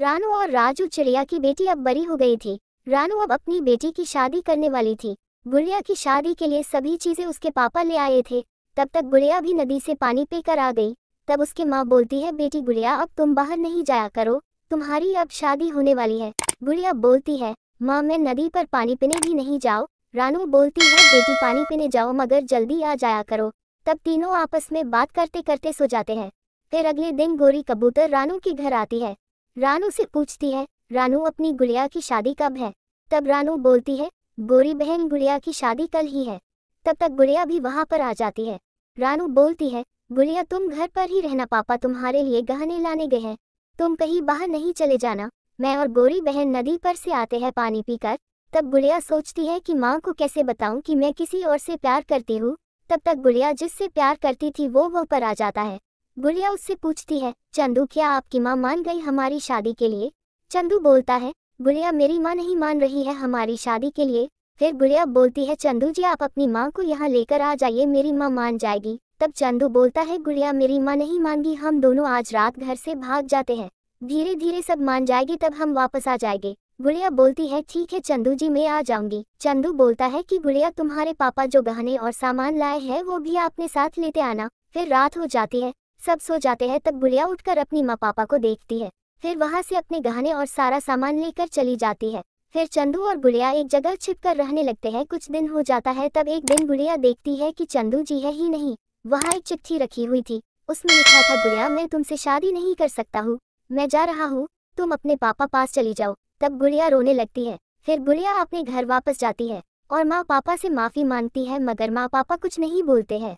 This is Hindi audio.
रानू और राजू चिड़िया की बेटी अब बड़ी हो गई थी। रानू अब अपनी बेटी की शादी करने वाली थी। गुड़िया की शादी के लिए सभी चीज़ें उसके पापा ले आए थे। तब तक गुड़िया भी नदी से पानी पीकर आ गई। तब उसकी माँ बोलती है, बेटी गुड़िया, अब तुम बाहर नहीं जाया करो। तुम्हारी अब शादी होने वाली है। गुड़िया बोलती है, माँ, मैं नदी पर पानी पीने भी नहीं जाओ रानू बोलती है, बेटी, पानी पीने जाओ, मगर जल्दी आ जाया करो। तब तीनों आपस में बात करते करते सो जाते हैं। फिर अगले दिन गोरी कबूतर रानू के घर आती है। रानू से पूछती है, रानू अपनी गुड़िया की शादी कब है? तब रानू बोलती है, गोरी बहन गुड़िया की शादी कल ही है। तब तक गुड़िया भी वहाँ पर आ जाती है। रानू बोलती है, गुड़िया तुम घर पर ही रहना पापा, तुम्हारे लिए गहने लाने गए हैं। तुम कहीं बाहर नहीं चले जाना। मैं और गोरी बहन नदी पर से आते हैं पानी पीकर। तब गुड़िया सोचती है कि माँ को कैसे बताऊँ कि मैं किसी और से प्यार करती हूँ। तब तक गुड़िया जिससे प्यार करती थी वो वह पर आ जाता है। गुड़िया उससे पूछती है, चंदू, क्या आपकी माँ मान गई हमारी शादी के लिए? चंदू बोलता है गुड़िया मेरी माँ नहीं मान रही है हमारी शादी के लिए। फिर गुड़िया बोलती है, चंदू जी, आप अपनी माँ को यहाँ लेकर आ जाइए, मेरी माँ मान जाएगी। तब चंदू बोलता है गुड़िया मेरी माँ नहीं मानगी, हम दोनों आज रात घर से भाग जाते हैं। धीरे धीरे सब मान जाएगी, तब हम वापस आ जाएँगे। गुड़िया बोलती है, ठीक है, चंदू जी, मैं आ जाऊँगी। चंदू बोलता है कि गुड़िया तुम्हारे पापा जो गहने और सामान लाए हैं, वो भी आपने साथ लेते आना, फिर रात हो जाती है। सब सो जाते हैं तब गुड़िया उठकर अपनी माँ पापा को देखती है। फिर वहाँ से अपने गहने और सारा सामान लेकर चली जाती है। फिर चंदू और गुड़िया एक जगह छिपकर रहने लगते हैं। कुछ दिन हो जाता है तब एक दिन गुड़िया देखती है कि चंदू जी है ही नहीं। वहाँ एक चिट्ठी रखी हुई थी। उसमें लिखा था गुड़िया मैं तुमसे शादी नहीं कर सकता हूँ। मैं जा रहा हूँ। तुम अपने पापा पास चली जाओ। तब गुड़िया रोने लगती है। फिर गुड़िया अपने घर वापस जाती है और माँ पापा से माफ़ी मांगती है, मगर माँ पापा कुछ नहीं बोलते हैं।